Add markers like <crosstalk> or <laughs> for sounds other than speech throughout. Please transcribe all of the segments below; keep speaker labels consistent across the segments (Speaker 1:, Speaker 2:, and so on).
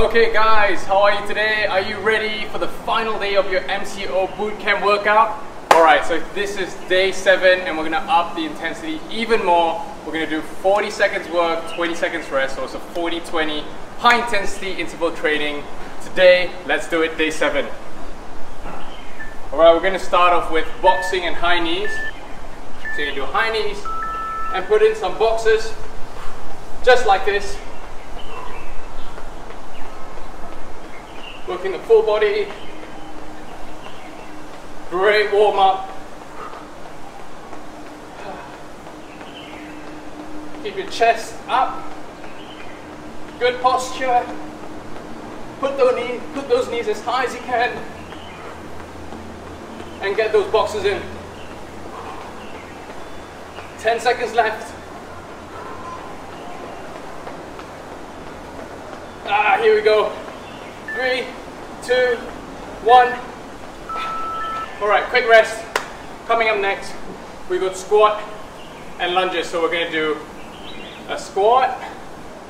Speaker 1: Okay guys, how are you today? Are you ready for the final day of your MCO bootcamp workout? Alright, so this is day 7 and we're going to up the intensity even more. We're going to do 40 seconds work, 20 seconds rest, so it's a 40-20 high intensity interval training. Today, let's do it day 7. Alright, we're going to start off with boxing and high knees. So you do high knees and put in some boxes, just like this. Working the full body. Great warm up. Keep your chest up. Good posture. Put those, knees, put those knees as high as you can. And get those boxes in. 10 seconds left. Ah, here we go. Three, two, one. All right, quick rest. Coming up next, we got squat and lunges. So we're gonna do a squat.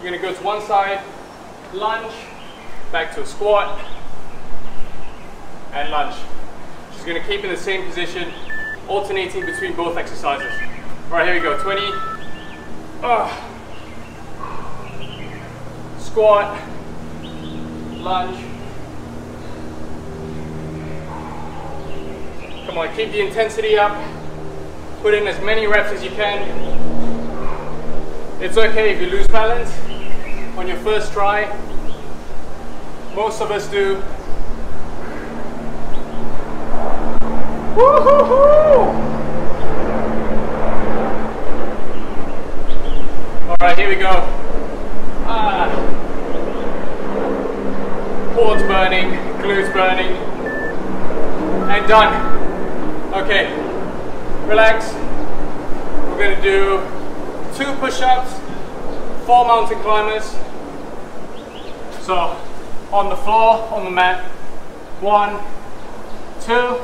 Speaker 1: You're gonna go to one side, lunge, back to a squat, and lunge. Just gonna keep in the same position, alternating between both exercises. All right, here we go, 20. Uh, squat, lunge. Come on, keep the intensity up. Put in as many reps as you can. It's okay if you lose balance on your first try. Most of us do. Woo-hoo-hoo! All right, here we go. Ah. Quads burning, glutes burning, and done. Okay, relax. We're gonna do two push-ups, four mountain climbers. So, on the floor, on the mat, one, two,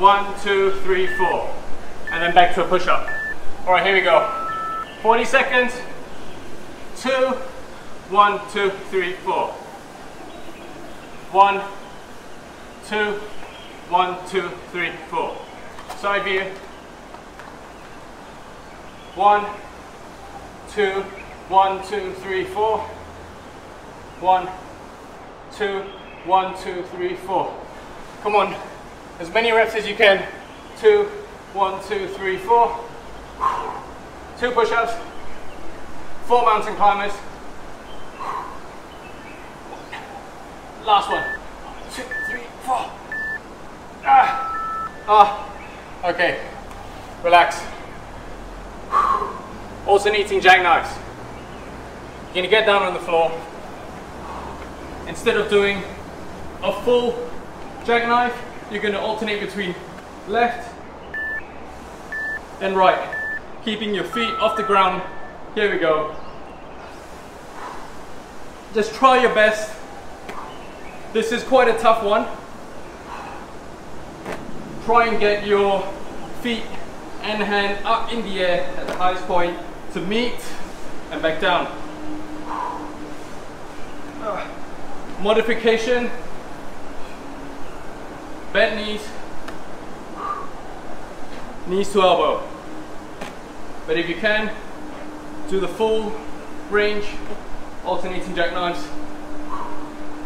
Speaker 1: one, two, three, four. And then back to a push-up. All right, here we go. 40 seconds, two, one, two, three, four. One, two, one, two, three, four. Side view. One, two, one, two, three, four. One, two, one, two, three, four. Come on, as many reps as you can. Two, one, two, three, four. Two push-ups, four mountain climbers. Last one. Two, three, four. Ah, ah. Okay, relax. Alternating jackknives. You're gonna get down on the floor. Instead of doing a full jackknife, you're gonna alternate between left and right. Keeping your feet off the ground. Here we go. Just try your best. This is quite a tough one. Try and get your feet and hand up in the air at the highest point to meet and back down. <sighs> Modification, bent knees, knees to elbow. But if you can, do the full range, alternating jackknives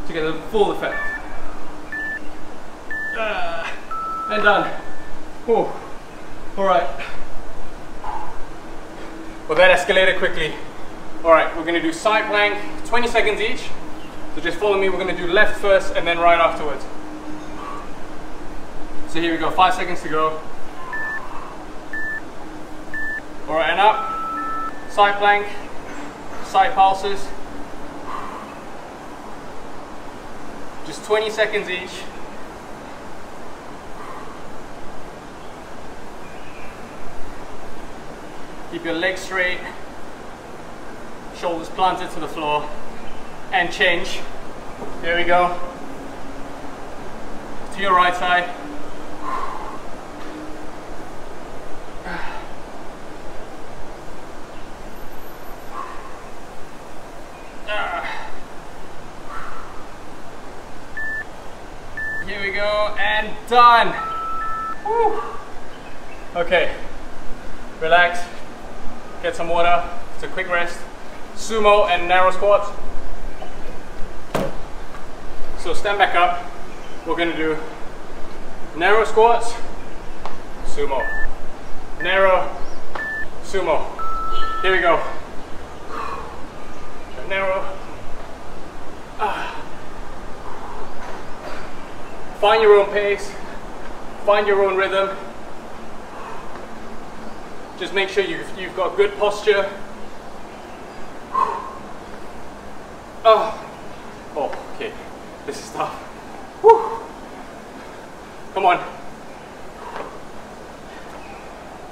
Speaker 1: to get the full effect. Uh, <sighs> and done. Whew. All right. Well, that escalated quickly. All right, we're gonna do side plank, 20 seconds each. So just follow me, we're gonna do left first and then right afterwards. So here we go, five seconds to go. All right, and up, side plank, side pulses. Just 20 seconds each. Keep your legs straight, shoulders planted to the floor, and change. There we go. To your right side. Ah. Here we go, and done. Okay, relax, get some water, it's a quick rest. Sumo and narrow squats. So stand back up, we're gonna do narrow squats, sumo. Narrow, sumo. Here we go. Narrow. Find your own pace, find your own rhythm. Just make sure you've, you've got good posture. <sighs> Oh, oh, okay, this is tough. Whew. Come on.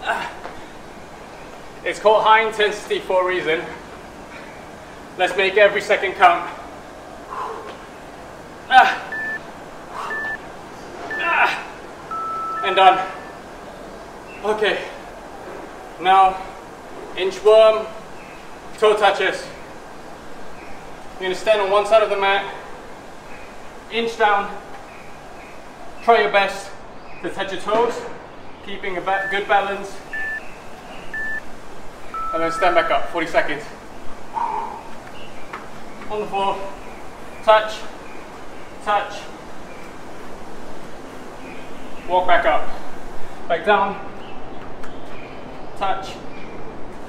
Speaker 1: <sighs> It's called high intensity for a reason. Let's make every second count. <sighs> Ah. and done. Okay, now inchworm, toe touches. You're gonna stand on one side of the mat, inch down, try your best to touch your toes, keeping a good balance, and then stand back up, 40 seconds. On the floor, touch, touch, walk back up, back down, touch,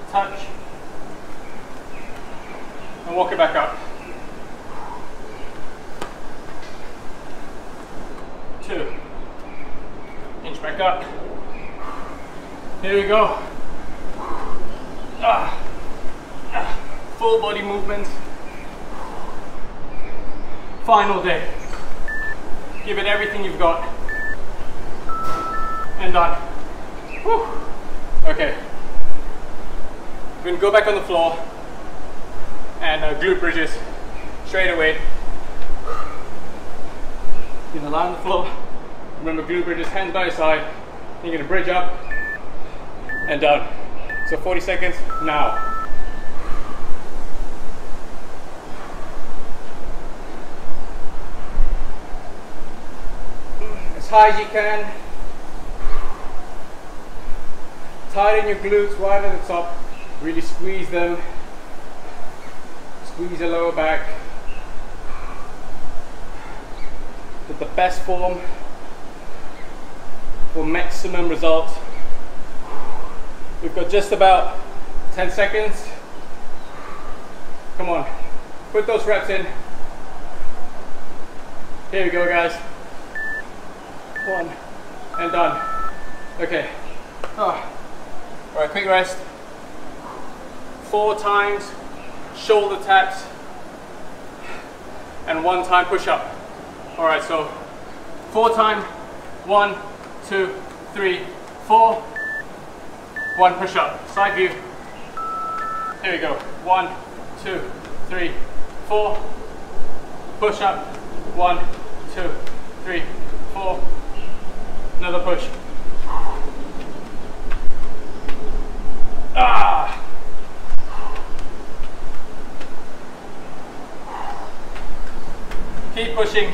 Speaker 1: touch, and walk it back up. Two, inch back up. Here we go. Ah, ah, full body movement. Final day. Give it everything you've got and done. Whew. We're gonna go back on the floor and uh, glute bridges straight away. You're gonna lie on the floor. Remember glute bridges, hands by your side. You're gonna bridge up and down. So 40 seconds now. As high as you can. Tighten your glutes right at the top. Really squeeze them. Squeeze the lower back. Get the best form for maximum results. We've got just about 10 seconds. Come on, put those reps in. Here we go, guys. One and done. Okay. Oh. All right, quick rest. Four times shoulder taps and one time push up. All right, so four time, one, two, three, four, one push up. Side view. Here we go. One, two, three, four. Push up. One, two, three, four. Another push. Ah! Keep pushing.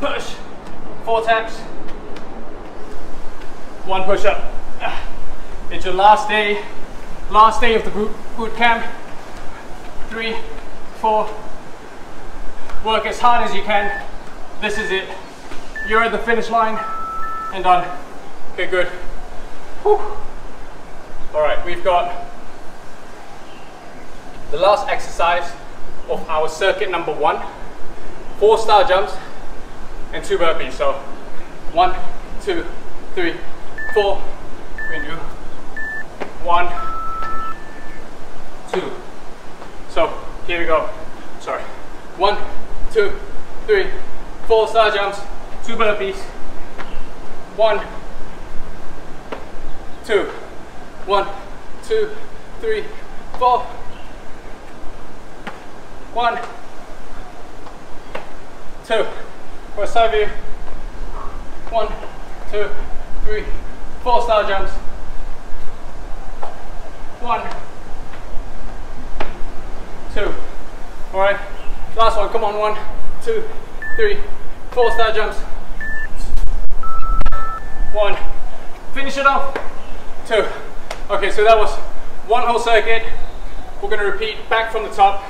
Speaker 1: Push. Four taps. One push up. Ah. It's your last day, last day of the boot, boot camp. Three, four. Work as hard as you can. This is it. You're at the finish line and done. Okay, good. Whew. All right, we've got the last exercise of our circuit number one. Four star jumps and two burpees. So one, two, three, four. We do one, two. So here we go. Sorry. One, two, three, four star jumps, two burpees. One, two. One, two, three, four. One, two. For side view. One, two, three, four star jumps. One, two. All right, last one. Come on, one, two, three, four. four star jumps. One. Finish it off. Two. Okay, so that was one whole circuit. We're gonna repeat back from the top.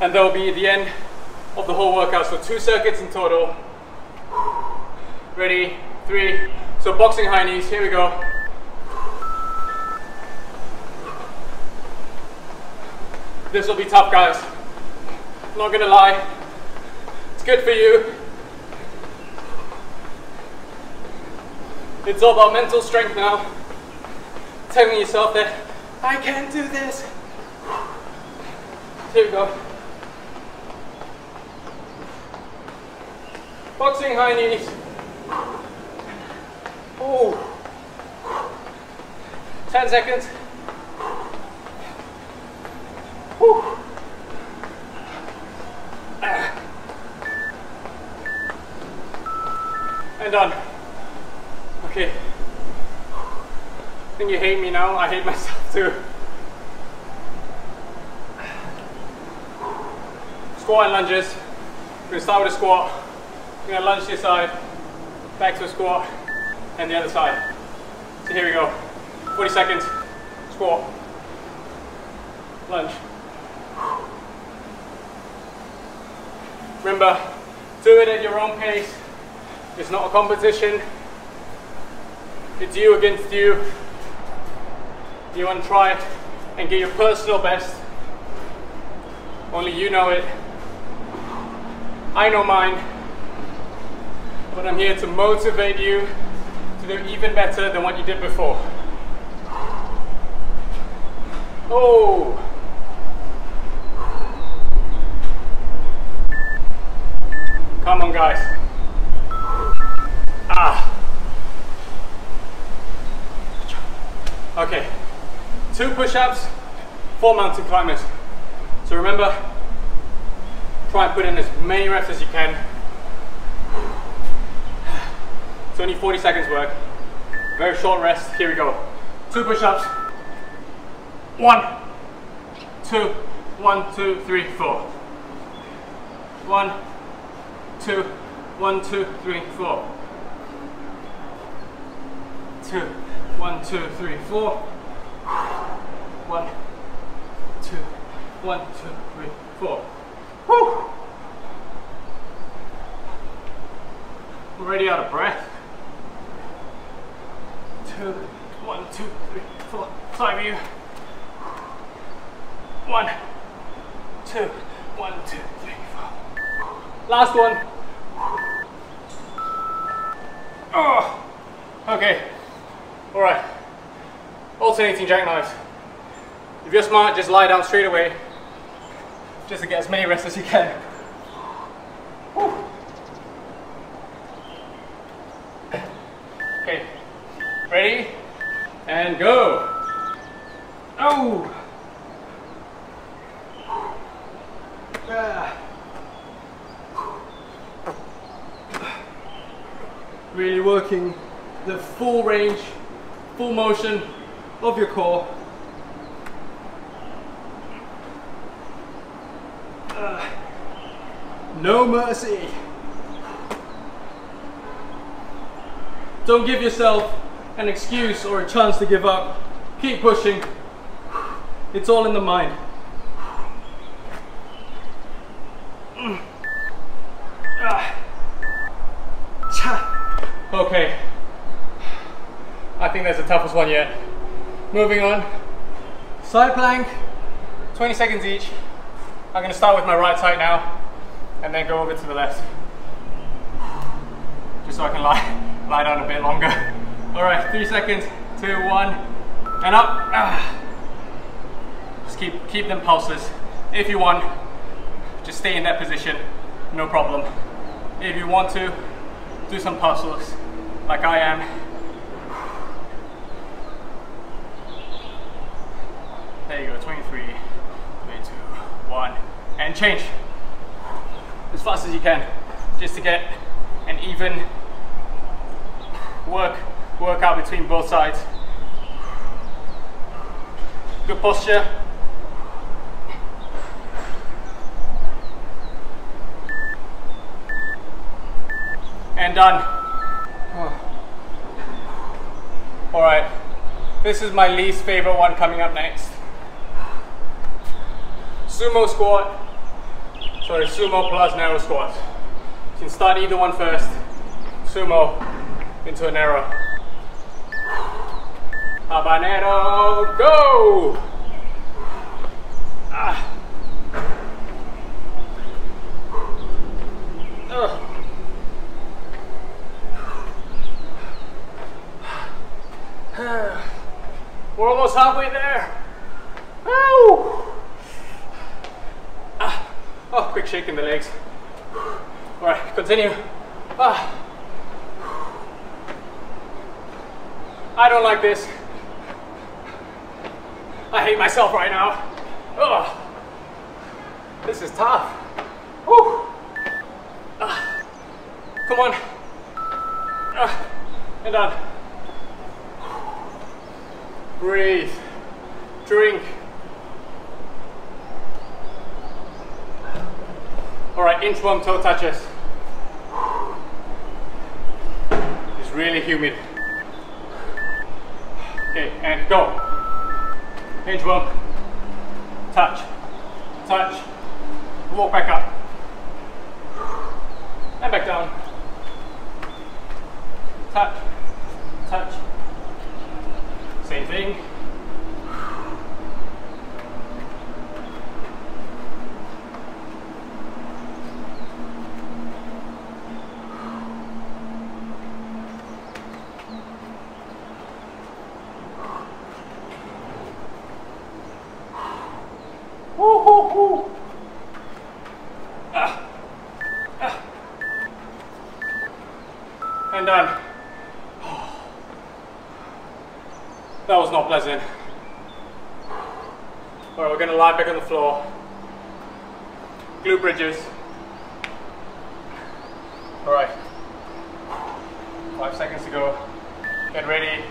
Speaker 1: And that'll be the end of the whole workout. So two circuits in total. Ready, three. So boxing high knees, here we go. This will be tough, guys. Not gonna lie. It's good for you. It's all about mental strength now. Telling yourself that I can do this. Here we go. Boxing high knees. Oh. 10 seconds. And done. Okay. I think you hate me now. I hate myself too. Squat and lunges. We're gonna start with a squat. We're gonna lunge this side, back to a squat, and the other side. So here we go. 40 seconds. Squat. Lunge. Remember, do it at your own pace. It's not a competition. It's you against you. You want to try and get your personal best. Only you know it. I know mine. But I'm here to motivate you to do even better than what you did before. Oh! Come on, guys. Ah. Okay. Two push-ups, four mountain climbers. So remember, try and put in as many reps as you can. It's only 40 seconds work. Very short rest. Here we go. Two push-ups. One, two, one, two, three, four. One, two, one, two, three, four. Two, one, two, three, four. One, two, one, two, three, four. I'm already out of breath. Two, one, two, three, four, five of you. One, two, one, two, three, four. Last one. Oh, okay. All right. Alternating jackknives. If you're smart, just lie down straight away, just to get as many rests as you can. Whew. Okay, ready? And go. Oh. Ah. Really working the full range, full motion of your core. Ah. no mercy. Don't give yourself an excuse or a chance to give up. Keep pushing. It's all in the mind. Think that's the toughest one yet. Moving on. Side plank, 20 seconds each. I'm gonna start with my right side now and then go over to the left. Just so I can lie, <laughs> lie down a bit longer. <laughs> All right, three seconds, two, one, and up. <sighs> Just keep, keep them pulses. If you want, just stay in that position, no problem. If you want to, do some pulses like I am. There you go, 23, 22, 1, and change. As fast as you can, just to get an even work, workout between both sides. Good posture. and done. All right, this is my least favorite one coming up next. Sumo squat, sorry, sumo plus narrow squat. You can start either one first. Sumo into a narrow. Habanero, go! Ah. <sighs> We're almost halfway there. Woo! Oh, quick shake in the legs. All right, continue. Ah. I don't like this. I hate myself right now. Ugh. This is tough. Woo. Ah. Come on. Ah. And done. Breathe. Drink. All right, inchworm toe touches. It's really humid. Okay, and go. Inchworm. Touch. Touch. Walk back up. And back down. Touch. Touch. Same thing. Woo, woo, woo. Ah. Ah. And done. That was not pleasant. Alright, we're gonna lie back on the floor. Glute bridges. Alright. Five seconds to go. Get ready.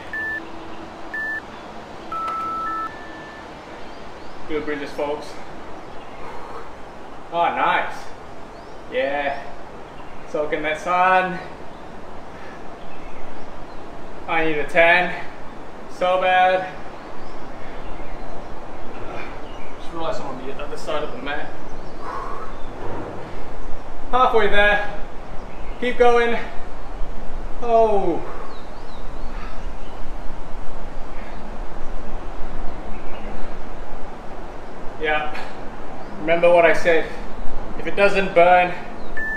Speaker 1: Glute bridges, folks. Oh, nice. Yeah. Soaking that sun. I need a 10. So bad. Just realized I'm on the other side of the mat. Halfway there. Keep going. Oh. Yeah. Remember what I said. If it doesn't burn,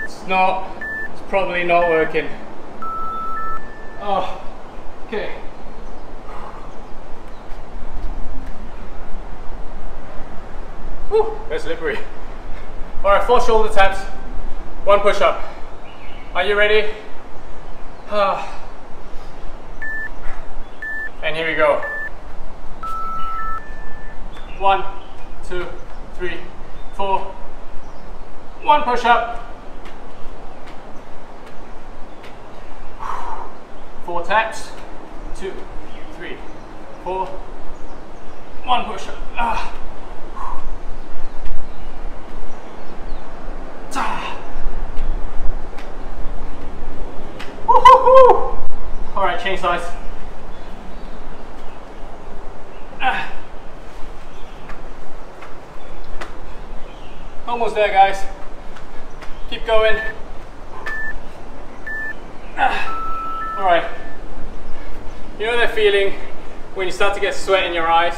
Speaker 1: it's not, it's probably not working. Oh, okay. Whew, that's slippery. All right, four shoulder taps, one push up. Are you ready? Ah. <sighs> And here we go. One, two, three, four. One push up. <sighs> Four taps. Two, three, four. One push up. Ah. All right, change size. Ah. Almost there, guys. Keep going. Ah. All right. You know that feeling when you start to get sweat in your eyes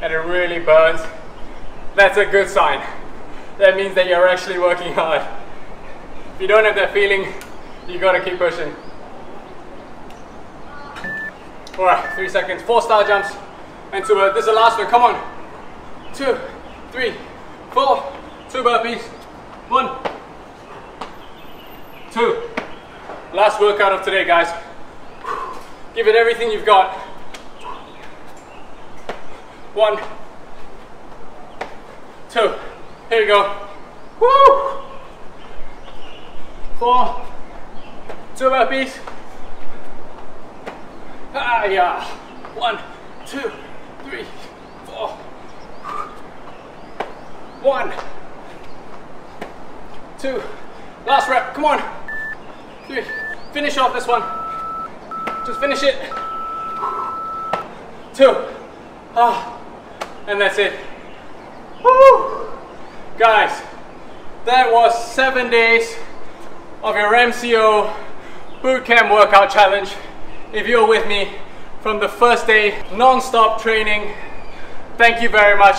Speaker 1: and it really burns? That's a good sign. That means that you're actually working hard. If you don't have that feeling, you gotta keep pushing. All right, three seconds. Four star jumps. And two, this is the last one. Come on. Two, three, four. Two burpees. One, two. Last workout of today, guys. Give it everything you've got. One, two. Here we go. Woo! Four, two burpees. Ah, yeah. One, two, three, four. One, two. Last rep. Come on. Three, Finish off this one. Just finish it. Two. Ah, and that's it. Woo! Guys, that was seven days of your MCO bootcamp workout challenge. If you're with me from the first day, non-stop training, thank you very much.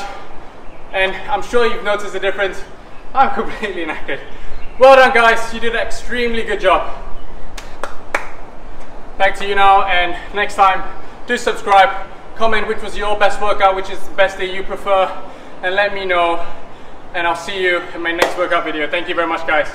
Speaker 1: And I'm sure you've noticed the difference. <laughs> I'm completely knackered. Well done guys, you did an extremely good job. Back to you now and next time, do subscribe, comment which was your best workout, which is the best day you prefer, and let me know. And I'll see you in my next workout video. Thank you very much guys.